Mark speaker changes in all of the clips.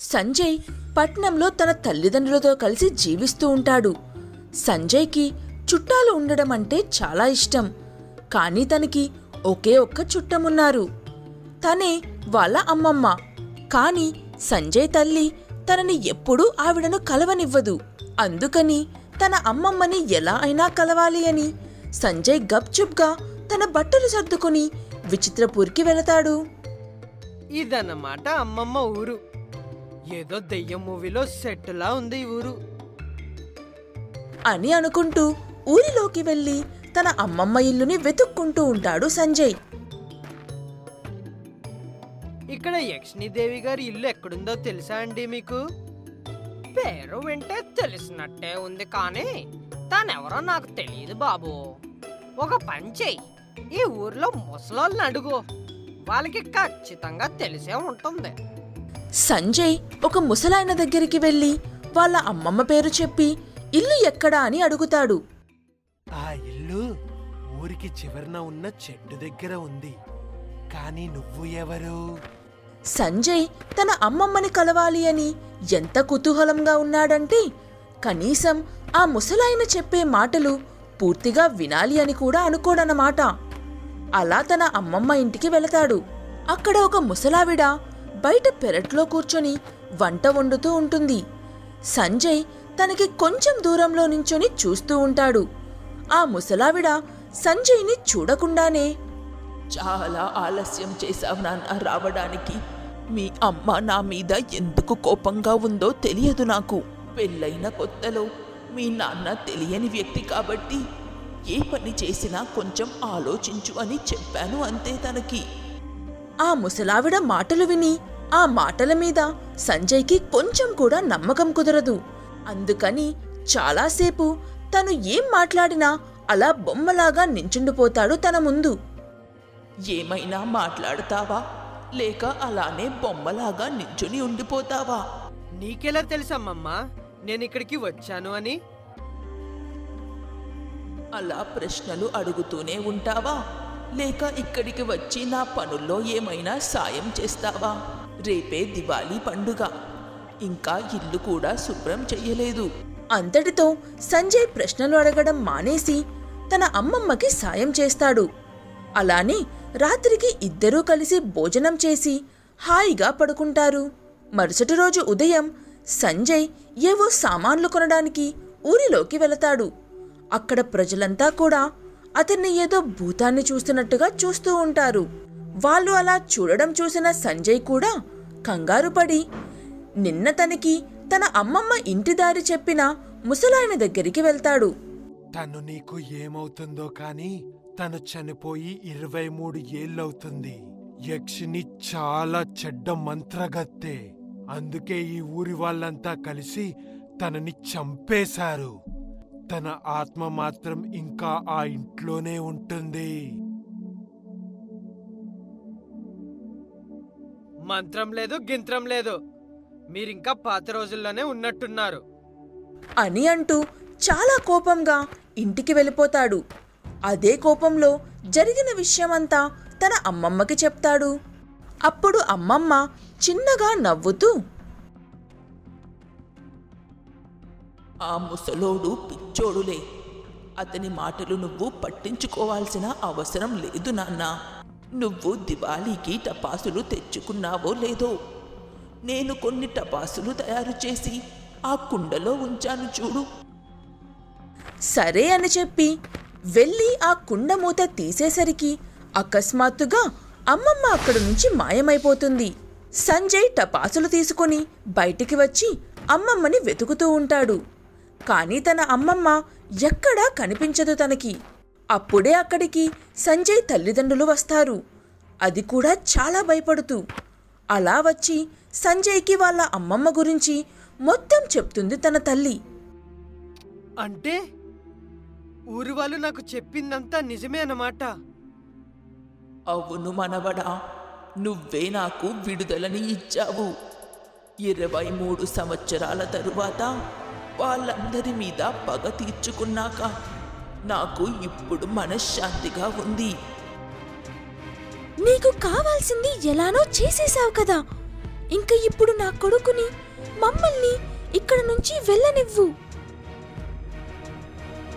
Speaker 1: సంజయ్ పట్నంలో తన తల్లిదండ్రులతో కలిసి జీవిస్తూ ఉంటాడు. సంజయ్కి చుట్టాలు ఉండడం అంటే చాలా ఇష్టం. కానీ తనకి ఒకే ఒక్క చుట్టమున్నారు. తనే వాళ్ళ అమ్మమ్మ. కాని సంజయ్ తల్లి తనని ఎప్పుడూ ఆవిడను కలవనివ్వదు. అందుకని తన అమ్మమ్మని ఎలా అయినా కలవాలి అని సంజయ్ గప్చుప్గా తన బట్టలు సర్దుకొని విచిత్రపూర్కి వెళతాడు.
Speaker 2: ఇదన్నమాట అమ్మమ్మ ఊరు. ఏదో దెయ్యం మూవీలో సెట్లా ఉంది ఈ ఊరు.
Speaker 1: అని అనుకుంటూ ఊరిలోకి వెళ్ళి తన అమ్మమ్మ ఇల్లుని వెతుక్కుంటూ ఉంటాడు సంజయ్.
Speaker 2: ఇక్కడ యక్షిణీదేవి గారి ఇల్లు ఎక్కడుందో తెలుసా అండి మీకు? పేరు వింటే తెలిసినట్టే ఉంది కానీ తానెవరో నాకు తెలియదు బాబు. ఒక పని చెయ్యి ఈ ఊర్లో ముసలోళ్ళని అడుగు. వాళ్ళకి ఖచ్చితంగా తెలిసే ఉంటుంది.
Speaker 1: సంజయ్ ఒక ముసలాయన దగ్గరికి వెళ్ళి వాళ్ళ అమ్మమ్మ పేరు చెప్పి ఇల్లు ఎక్కడా? అని అడుగుతాడు.
Speaker 3: ఆ ఇల్లు ఊరికి చివరన ఉన్న చెట్టు దగ్గర ఉంది. కానీ నువ్వు ఎవరు?
Speaker 1: సంజయ్ తన అమ్మమ్మని కలవాలి అని ఎంత కుతూహలంగా ఉన్నాడంటే కనీసం ఆ ముసలాయన చెప్పే మాటలు పూర్తిగా వినాలి అని కూడా అనుకోడనమాట అలా తన అమ్మమ్మ ఇంటికి వెళతాడు. అక్కడ ఒక ముసలావిడ బయట పెరట్లో కూర్చొని వంట వండుతూ ఉంటుంది. సంజయ్ తనకి కొంచెం దూరంలో నించొని చూస్తూ ఉంటాడు. ఆ ముసలావిడ సంజయ్ని చూడకుండానే చాలా ఆలస్యం చేశావు నాన్న రావడానికి. మీ అమ్మ నా మీద ఎందుకు కోపంగా ఉందో తెలియదు నాకు. పెళ్ళైన కొత్తలో మీ నాన్న తెలియని వ్యక్తి కాబట్టి ఏ పని చేసినా కొంచెం ఆలోచించు అని చెప్పాను అంతే తనకి. ఆ ముసలావిడ మాటలు విని ఆ మాటల మీద సంజయ్కి కొంచెం కూడా నమ్మకం కుదరదు. అందుకని చాలాసేపు తను ఏం మాట్లాడినా అలా బొమ్మలాగా నించుండిపోతాడు తన ముందు. ఏమైనా మాట్లాడతావా? లేక అలానే బొమ్మలాగా నించుని ఉండిపోతావా?
Speaker 2: నీకెలా తెలుసమ్మమ్మా? నేను ఇక్కడికి వచ్చాను అని.
Speaker 1: అలా ప్రశ్నలు అడుగుతూనే ఉంటావా? లేక ఇక్కడికి వచ్చి నా పనుల్లో ఏమైనా సాయం చేస్తావా? రేపే దివాళీ పండుగ. ఇంకా ఇల్లు కూడా శుభ్రం చెయ్యలేదు. అంతటితో సంజయ్ ప్రశ్నలు అడగడం మానేసి తన అమ్మమ్మకి సాయం చేస్తాడు. అలానే రాత్రికి ఇద్దరూ కలిసి భోజనం చేసి హాయిగా పడుకుంటారు. మరుసటి రోజు ఉదయం సంజయ్ ఏవో సామాన్లు కొనడానికి ఊరిలోకి వెళతాడు. అక్కడ ప్రజలంతా కూడా అతన్ని ఏదో భూతాన్ని చూస్తున్నట్టుగా చూస్తూ ఉంటారు. వాళ్ళు అలా చూడడం చూసిన సంజయ్ కూడా కంగారు పడి నిన్న తనకి తన అమ్మమ్మ ఇంటి దారి చెప్పిన ముసలాయన దగ్గరికి వెళ్తాడు.
Speaker 3: తను నీకు ఏమవుతుందో కాని తను చనిపోయి ఇరవై మూడు ఏళ్ళవుతుంది. యక్షిని చాలా చెడ్డ మంత్రగత్తే. అందుకే ఈ ఊరి వాళ్ళంతా కలిసి తనని చంపేశారు. తన ఆత్మ మాత్రం ఇంకా ఆ ఇంట్లోనే ఉంటుంది.
Speaker 2: మంత్రం లేదు గింత్రం లేదు. మీరింకా పాత రోజుల్లోనే ఉన్నట్టున్నారు.
Speaker 1: అని అంటూ చాలా కోపంగా ఇంటికి వెళ్ళిపోతాడు. అదే కోపంలో జరిగిన విషయమంతా తన అమ్మమ్మకి చెప్తాడు. అప్పుడు అమ్మమ్మ చిన్నగా నవ్వుతూ ఆ ముసలోడు పిచ్చోడులే. అతని మాటలు నువ్వు పట్టించుకోవాల్సిన అవసరం లేదు నాన్న. నువ్వు దివాళీకి టపాసులు తెచ్చుకున్నావో లేదో? నేను కొన్ని టపాసులు తయారు చేసి ఆ కుండలో ఉంచాను చూడు. సరే అని చెప్పి వెళ్ళి ఆ కుండ మూత తీసేసరికి అకస్మాత్తుగా అమ్మమ్మ అక్కడ నుంచి మాయమైపోతుంది. సంజయ్ టపాసులు తీసుకుని బయటికి వచ్చి అమ్మమ్మని వెతుకుతూ ఉంటాడు. కానీ తన అమ్మమ్మ ఎక్కడా కనిపించదు తనకి. అప్పుడే అక్కడికి సంజయ్ తల్లిదండ్రులు వస్తారు. అది కూడా చాలా భయపడుతూ. అలా వచ్చి సంజయ్కి వాళ్ళ అమ్మమ్మ గురించి మొత్తం చెప్తుంది తన తల్లి.
Speaker 2: అంటే? ఊరి వాళ్ళు నాకు చెప్పిందంతా నిజమే అన్నమాట.
Speaker 1: అవును మనవడా నువ్వే నాకు విడుదలని ఇచ్చావు. ఇరవై మూడు సంవత్సరాల తరువాత వాళ్ళందరి మీద పగ తీర్చుకున్నాక నాకు ఇప్పుడు మనశ్శాంతిగా ఉంది.
Speaker 4: నీకు కావాల్సింది ఎలానో చేసేసావు కదా.
Speaker 1: ఇంక ఇప్పుడు నా కొడుకుని మమ్మల్ని ఇక్కడ నుంచి వెళ్ళనివ్వు.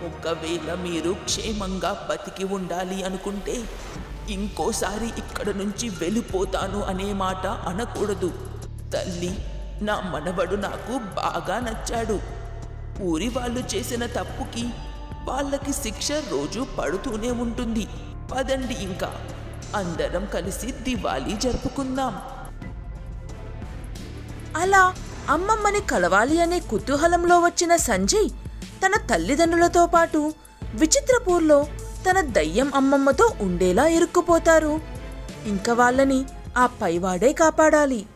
Speaker 4: ఒకవేళ మీరు క్షేమంగా బతికి ఉండాలి అనుకుంటే ఇంకోసారి ఇక్కడ నుంచి వెళ్ళిపోతాను అనే మాట అనకూడదు. తల్లి నా మనవడు నాకు బాగా నచ్చాడు. ఊరి వాళ్ళు చేసిన తప్పుకి వాళ్ళకి శిక్ష రోజు పడుతూనే ఉంటుంది. పదండి ఇంకా. అందరం కలిసి దివాళీ జరుపుకుందాం.
Speaker 1: అలా అమ్మమ్మని కలవాలి అనే కుతూహలంలో వచ్చిన సంజయ్ తన తల్లిదండ్రులతో పాటు విచిత్రపూర్లో తన దయ్యం అమ్మమ్మతో ఉండేలా ఇరుక్కుపోతారు. ఇంక వాళ్ళని ఆ పైవాడే కాపాడాలి.